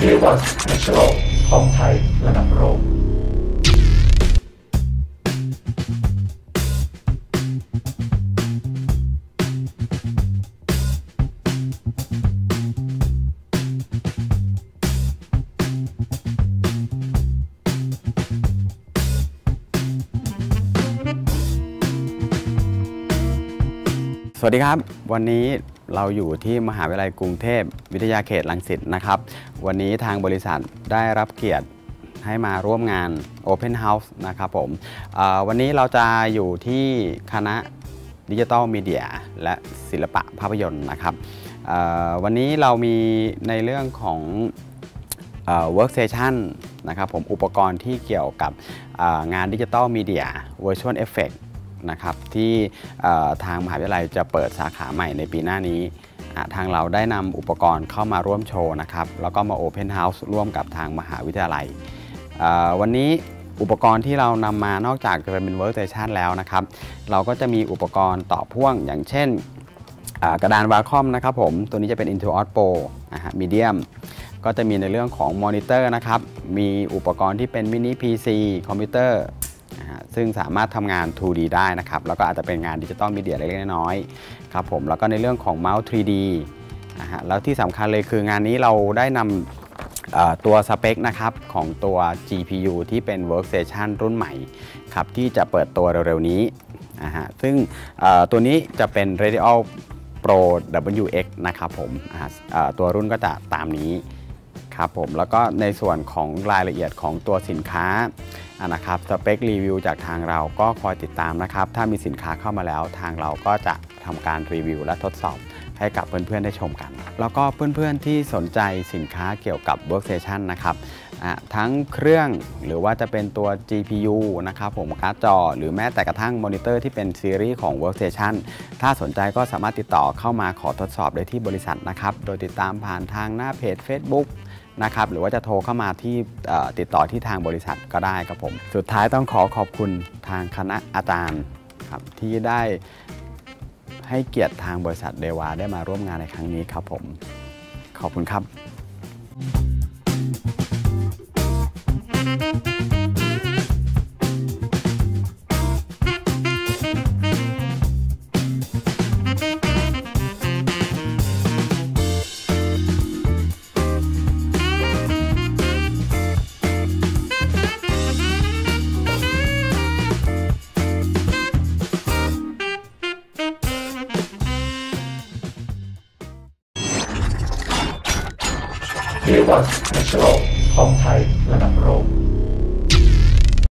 เ a วัสเนเชอรัลของไทยระดับโลกสวัสดีครับ วันนี้ เราอยู่ที่มหาวิทยาลัยกรุงเทพวิทยาเขตลังสิตนะครับ วันนี้ทางบริษัทได้รับเกียรติให้มาร่วมงาน Open House นะครับผมวันนี้เราจะอยู่ที่คณะดิจิทัลมีเดียและศิลปะภาพยนตร์นะครับวันนี้เรามีในเรื่องของเอ่อ workstation นะครับผมอุปกรณ์ที่เกี่ยวกับงานดิจิทัลมีเดีย virtual effect นะครับที่ทางมหาวิทยาลัยจะเปิดสาขาใหม่ในปีหน้านี้ ทางเราได้นำอุปกรณ์เข้ามาร่วมโชว์นะครับแล้วก็มา Open House ร่วมกับทางมหาวิทยาลัย วันนี้อุปกรณ์ที่เรานำมานอกจากจะเป็น Workstation แล้วนะครับ เราก็จะมีอุปกรณ์ต่อพ่วงอย่างเช่นกระดานวาคอมนะครับผมตัวนี้จะเป็น Intel Odd Pro นะฮะ Medium ก็จะมีในเรื่องของมอนิเตอร์นะครับ มีอุปกรณ์ที่เป็นมินิ PC คอมพิวเตอร์ ซึ่งสามารถทำงาน 2D ได้นะครับ แล้วก็อาจจะเป็นงาน digital media เล็กๆน้อยๆครับผมแล้วก็ในเรื่องของเมาส์ 3D นะฮะแล้วที่สำคัญเลยคืองานนี้เราได้นำตัวสเปคนะครับของตัว GPU ที่เป็น Workstation รุ่นใหม่ครับที่จะเปิดตัวเร็วๆนี้นะฮะซึ่งตัวนี้จะเป็น Radeon Pro WX นะครับผมตัวรุ่นก็จะตามนี้ครับผมแล้วก็ในส่วนของรายละเอียดของตัวสินค้า นะครับสเปครีวิวจากทางเราก็คอยติดตามนะครับ ถ้ามีสินค้าเข้ามาแล้ว ทางเราก็จะทำการรีวิวและทดสอบให้กับเพื่อนๆได้ชมกัน แล้วก็เพื่อนๆที่สนใจสินค้าเกี่ยวกับ Workstation นะครับทั้งเครื่องหรือว่าจะเป็นตัว GPU นะครับผมการ์ดจอ หรือแม้แต่กระทั่งมอนิเตอร์ที่เป็นซีรีส์ของ Workstation ถ้าสนใจก็สามารถติดต่อเข้ามาขอทดสอบได้ที่บริษัทนะครับ โดยติดตามผ่านทางหน้าเพจ Facebook นะครับหรือว่าจะโทรเข้ามาที่ติดต่อที่ทางบริษัทก็ได้ครับผม สุดท้ายต้องขอขอบคุณทางคณะอาจารย์ครับที่ได้ให้เกียรติทางบริษัทเดวาได้มาร่วมงานในครั้งนี้ครับผม ขอบคุณครับ เรียว่า Natural ของไทยระดับโลก